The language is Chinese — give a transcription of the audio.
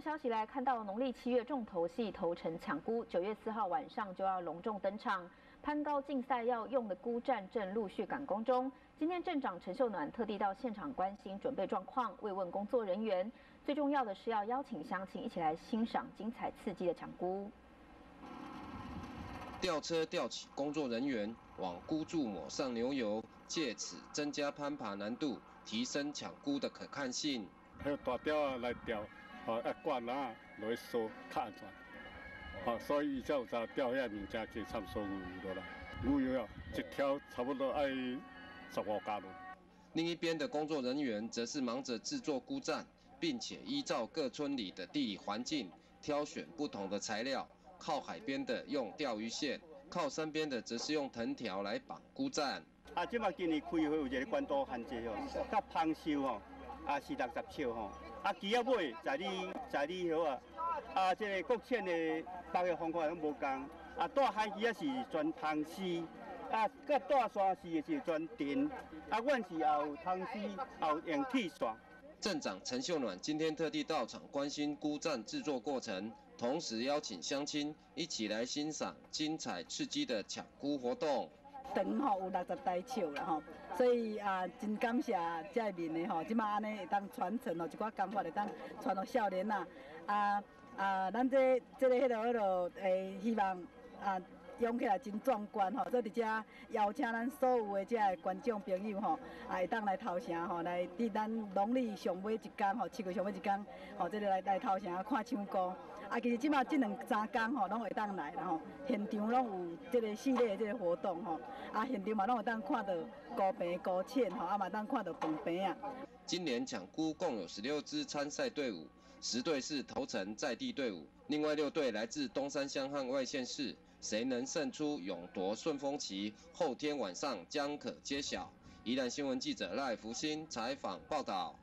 动消息来看到，农历七月重头戏头城抢菇，九月四号晚上就要隆重登场。攀高竞赛要用的菇站正陆续赶工中。今天镇长陈秀暖特地到现场关心准备状况，慰问工作人员。最重要的是要邀请乡亲一起来欣赏精彩刺激的抢菇。吊车吊起工作人员，往菇柱抹上牛油，借此增加攀爬难度，提升抢菇的可看性。还有大吊啊来吊，哦，一挂啊来收，较安全。好，所以才有在钓遐物件去参数落来。牛油啊，一条差不多爱十五加仑。另一边的工作人员则是忙着制作孤站，并且依照各村里的地理环境挑选不同的材料。靠海边的用钓鱼线，靠山边的则是用藤条来绑孤站。啊，即马今年开会有一个关岛限制哦，甲芳收吼，啊是六十尺吼，啊鸡仔尾在你在你好啊，啊这个国产的包的方法拢无共，啊大海鱼啊是全汤丝，啊甲大沙丝是全电，啊阮是后芳丝后用铁线。镇长陈秀暖今天特地到场关心孤站制作过程，同时邀请乡亲一起来欣赏精彩刺激的抢孤活动。长吼有六十台树啦吼，所以啊真感谢这面的吼，即马安尼会当传承咯，一寡工法会当传到少年呐。啊啊，咱这这个迄落迄落诶，希望啊。用起来真壮观吼，所以伫遮邀请咱所有的遮观众朋友吼，啊会当来头城吼，来伫咱农历上尾一天吼，七月上尾一天吼，这个来来头城看唱歌。啊，其实即马即两三天吼，拢会当来然后现场拢有这个系列的这个活动吼，啊现场嘛拢会当看到高平高浅吼，啊嘛当看到平平啊。今年抢菇共有十六支参赛队伍，十队是头城在地队伍，另外六队来自东山乡和外县市。谁能胜出，勇夺顺风旗？后天晚上将可揭晓。宜兰新闻记者赖福兴采访报道。